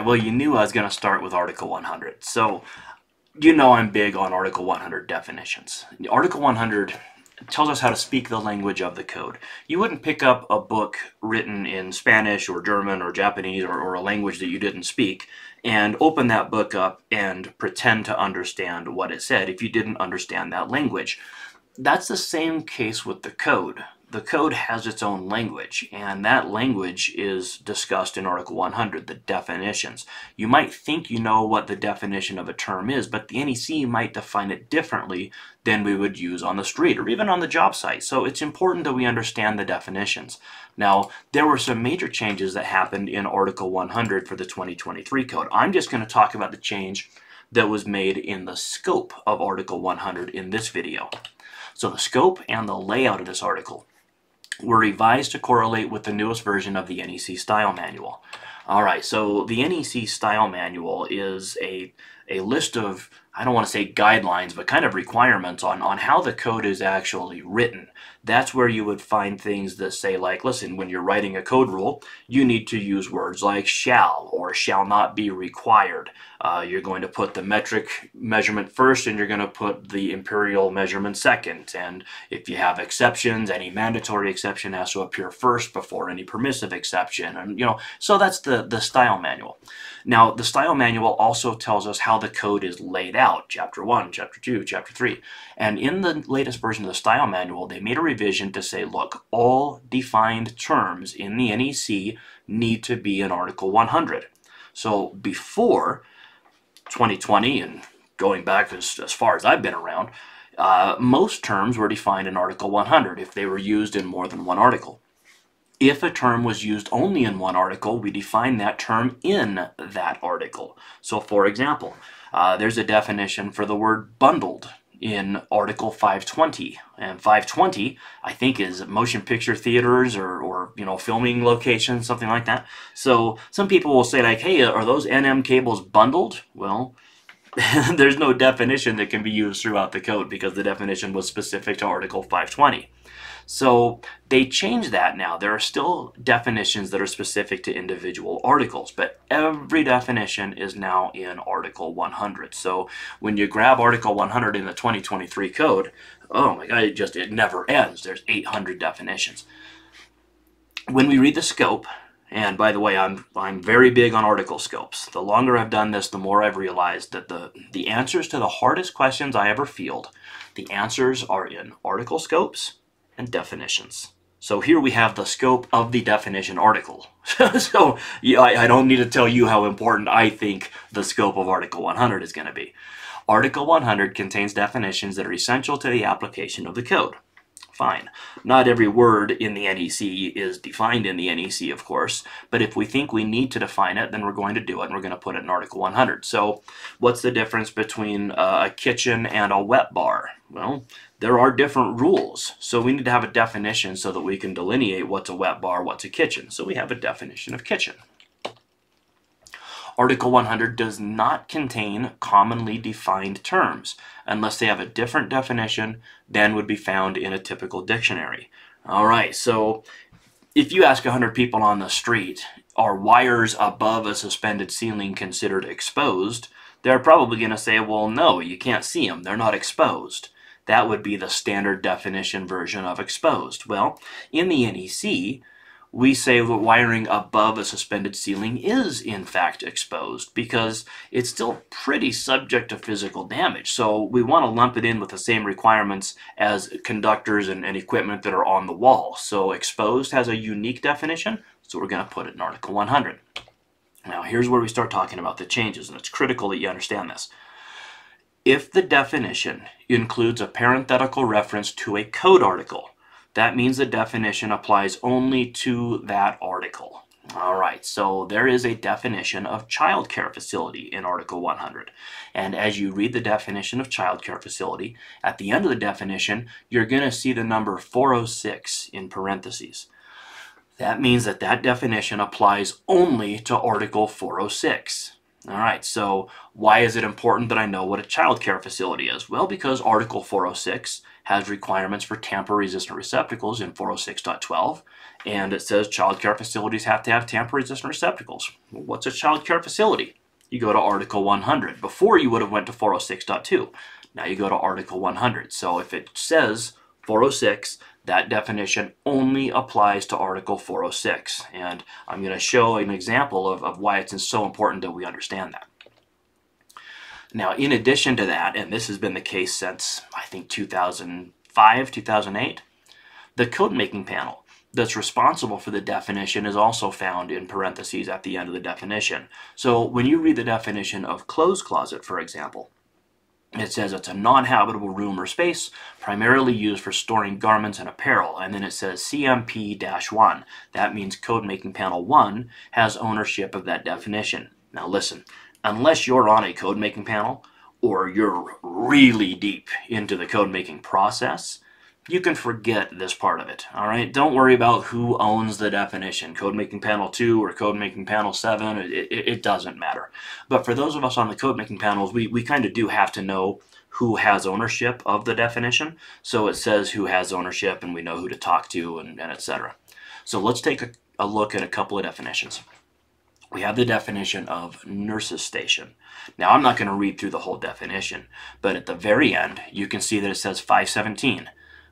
right, well, you knew I was going to start with Article 100. So, you know I'm big on Article 100 definitions. Article 100 tells us how to speak the language of the code. You wouldn't pick up a book written in Spanish or German or Japanese or, or, a language that you didn't speak and open that book up and pretend to understand what it said if you didn't understand that language. That's the same case with the code the code has its own language, and that language is discussed in Article 100, the definitions. You might think you know what the definition of a term is, but the NEC might define it differently than we would use on the street or even on the job site. So it's important that we understand the definitions. Now, there were some major changes that happened in Article 100 for the 2023 code. I'm just going to talk about the change that was made in the scope of Article 100 in this video. So the scope and the layout of this article were revised to correlate with the newest version of the NEC Style Manual. All right, so the NEC Style Manual is a, a list of, I don't want to say guidelines, but kind of requirements on, on how the code is actually written that's where you would find things that say like, listen, when you're writing a code rule, you need to use words like shall or shall not be required. Uh, you're going to put the metric measurement first and you're going to put the imperial measurement second. And if you have exceptions, any mandatory exception has to appear first before any permissive exception. And, you know, so that's the, the style manual. Now, the style manual also tells us how the code is laid out, chapter 1, chapter 2, chapter 3. And in the latest version of the style manual, they made a revision to say, look, all defined terms in the NEC need to be in Article 100. So before 2020 and going back as, as far as I've been around, uh, most terms were defined in Article 100 if they were used in more than one article. If a term was used only in one article, we define that term in that article. So for example, uh, there's a definition for the word bundled in Article 520. And 520, I think, is motion picture theaters or, or you know, filming locations, something like that. So some people will say like, hey, are those NM cables bundled? Well, there's no definition that can be used throughout the code because the definition was specific to Article 520. So they changed that now. There are still definitions that are specific to individual articles, but every definition is now in Article 100. So when you grab Article 100 in the 2023 code, oh my god, it just it never ends. There's 800 definitions. When we read the scope, and by the way, I'm I'm very big on article scopes. The longer I've done this, the more I've realized that the the answers to the hardest questions I ever field, the answers are in article scopes and definitions. So here we have the scope of the definition article. so yeah, I, I don't need to tell you how important I think the scope of Article 100 is going to be. Article 100 contains definitions that are essential to the application of the code. Fine. Not every word in the NEC is defined in the NEC, of course, but if we think we need to define it, then we're going to do it, and we're going to put it in Article 100. So what's the difference between uh, a kitchen and a wet bar? Well, there are different rules. So we need to have a definition so that we can delineate what's a wet bar, what's a kitchen. So we have a definition of kitchen. Article 100 does not contain commonly defined terms unless they have a different definition than would be found in a typical dictionary. All right, so if you ask 100 people on the street, are wires above a suspended ceiling considered exposed? They're probably going to say, well, no, you can't see them. They're not exposed. That would be the standard definition version of exposed. Well, in the NEC, we say that wiring above a suspended ceiling is in fact exposed because it's still pretty subject to physical damage. So we want to lump it in with the same requirements as conductors and, and equipment that are on the wall. So exposed has a unique definition, so we're going to put it in Article 100. Now here's where we start talking about the changes, and it's critical that you understand this. If the definition includes a parenthetical reference to a code article, that means the definition applies only to that article. All right, so there is a definition of childcare facility in Article 100. And as you read the definition of childcare facility, at the end of the definition, you're going to see the number 406 in parentheses. That means that that definition applies only to Article 406. All right, so why is it important that I know what a child care facility is? Well, because Article 406 has requirements for tamper-resistant receptacles in 406.12, and it says child care facilities have to have tamper-resistant receptacles. Well, what's a child care facility? You go to Article 100. Before you would have went to 406.2. Now you go to Article 100. So if it says 406, that definition only applies to Article 406. And I'm going to show an example of, of why it's so important that we understand that. Now, in addition to that, and this has been the case since, I think, 2005, 2008, the code making panel that's responsible for the definition is also found in parentheses at the end of the definition. So when you read the definition of clothes closet, for example, it says it's a non-habitable room or space primarily used for storing garments and apparel. And then it says CMP-1 that means code making panel 1 has ownership of that definition. Now listen unless you're on a code making panel or you're really deep into the code making process you can forget this part of it. All right, don't worry about who owns the definition, code making panel 2 or code making panel 7, it, it, it doesn't matter. But for those of us on the code making panels, we, we kind of do have to know who has ownership of the definition. So it says who has ownership and we know who to talk to and, and etc. So let's take a, a look at a couple of definitions. We have the definition of nurse's station. Now I'm not going to read through the whole definition, but at the very end you can see that it says 517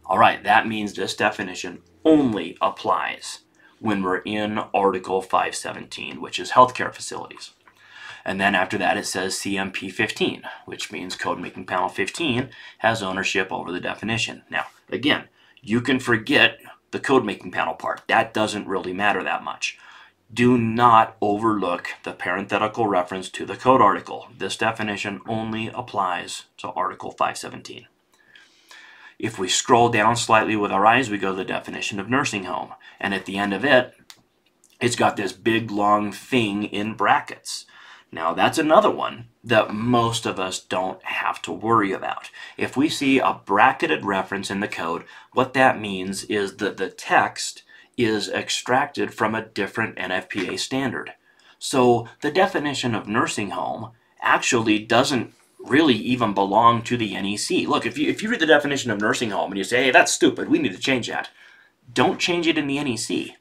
all right, that means this definition only applies when we're in Article 517, which is healthcare facilities. And then after that, it says CMP 15, which means Code Making Panel 15 has ownership over the definition. Now, again, you can forget the code making panel part. That doesn't really matter that much. Do not overlook the parenthetical reference to the code article. This definition only applies to Article 517. If we scroll down slightly with our eyes, we go to the definition of nursing home. And at the end of it, it's got this big long thing in brackets. Now that's another one that most of us don't have to worry about. If we see a bracketed reference in the code, what that means is that the text is extracted from a different NFPA standard. So the definition of nursing home actually doesn't really even belong to the NEC. Look, if you, if you read the definition of nursing home and you say, hey, that's stupid, we need to change that, don't change it in the NEC.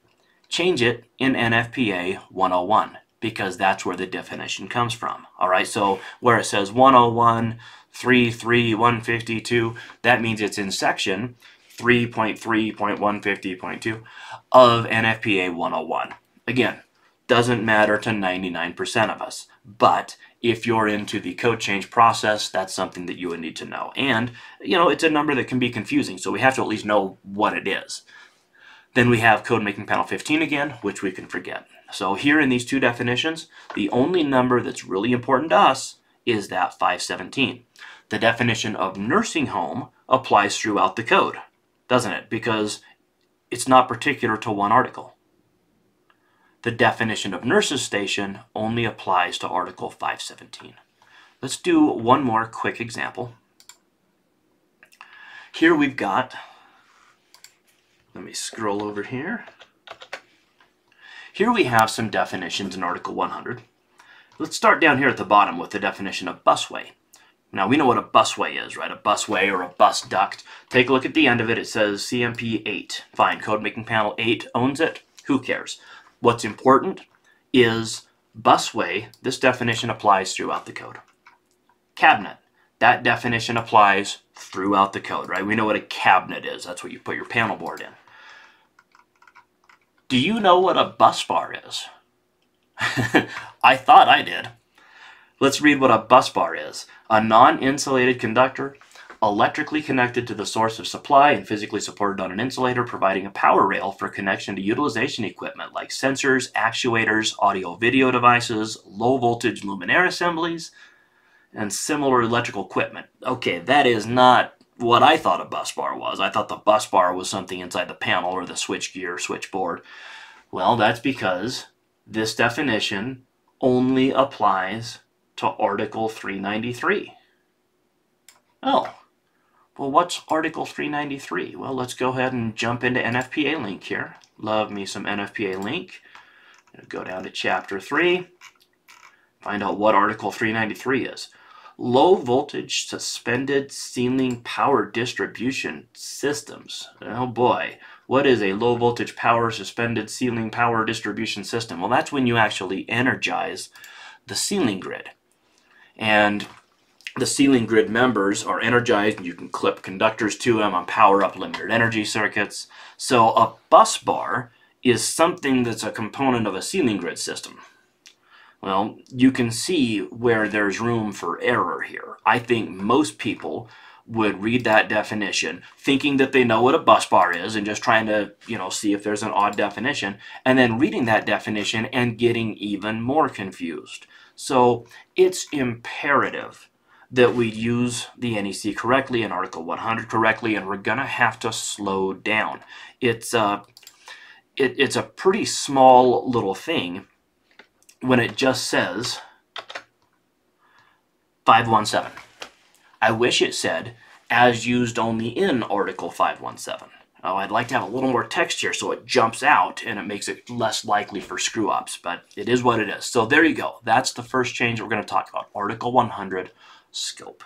Change it in NFPA 101 because that's where the definition comes from. All right, so where it says 101, 33, 152, that means it's in section 3.3.150.2 of NFPA 101. Again, doesn't matter to 99% of us, but if you're into the code change process, that's something that you would need to know. And, you know, it's a number that can be confusing, so we have to at least know what it is. Then we have code making panel 15 again, which we can forget. So here in these two definitions, the only number that's really important to us is that 517. The definition of nursing home applies throughout the code, doesn't it? Because it's not particular to one article the definition of nurse's station only applies to Article 517. Let's do one more quick example. Here we've got, let me scroll over here. Here we have some definitions in Article 100. Let's start down here at the bottom with the definition of busway. Now we know what a busway is, right? A busway or a bus duct. Take a look at the end of it. It says CMP 8. Fine, Code Making Panel 8 owns it. Who cares? What's important is busway, this definition applies throughout the code. Cabinet, that definition applies throughout the code, right? We know what a cabinet is. That's what you put your panel board in. Do you know what a bus bar is? I thought I did. Let's read what a bus bar is. A non-insulated conductor electrically connected to the source of supply and physically supported on an insulator, providing a power rail for connection to utilization equipment like sensors, actuators, audio-video devices, low-voltage luminaire assemblies, and similar electrical equipment. Okay, that is not what I thought a bus bar was. I thought the bus bar was something inside the panel or the switchgear switchboard. Well, that's because this definition only applies to Article 393. Oh, well, what's Article 393? Well, let's go ahead and jump into NFPA link here. Love me some NFPA link. Go down to Chapter 3. Find out what Article 393 is. Low voltage suspended ceiling power distribution systems. Oh boy, what is a low voltage power suspended ceiling power distribution system? Well, that's when you actually energize the ceiling grid. And the ceiling grid members are energized and you can clip conductors to them on power up limited energy circuits. So a bus bar is something that's a component of a ceiling grid system. Well, you can see where there's room for error here. I think most people would read that definition thinking that they know what a bus bar is and just trying to, you know, see if there's an odd definition and then reading that definition and getting even more confused. So it's imperative that we use the NEC correctly and Article 100 correctly and we're going to have to slow down. It's, uh, it, it's a pretty small little thing when it just says 517. I wish it said as used only in Article 517. Oh, I'd like to have a little more text here so it jumps out and it makes it less likely for screw-ups, but it is what it is. So there you go. That's the first change we're going to talk about, Article 100, scope.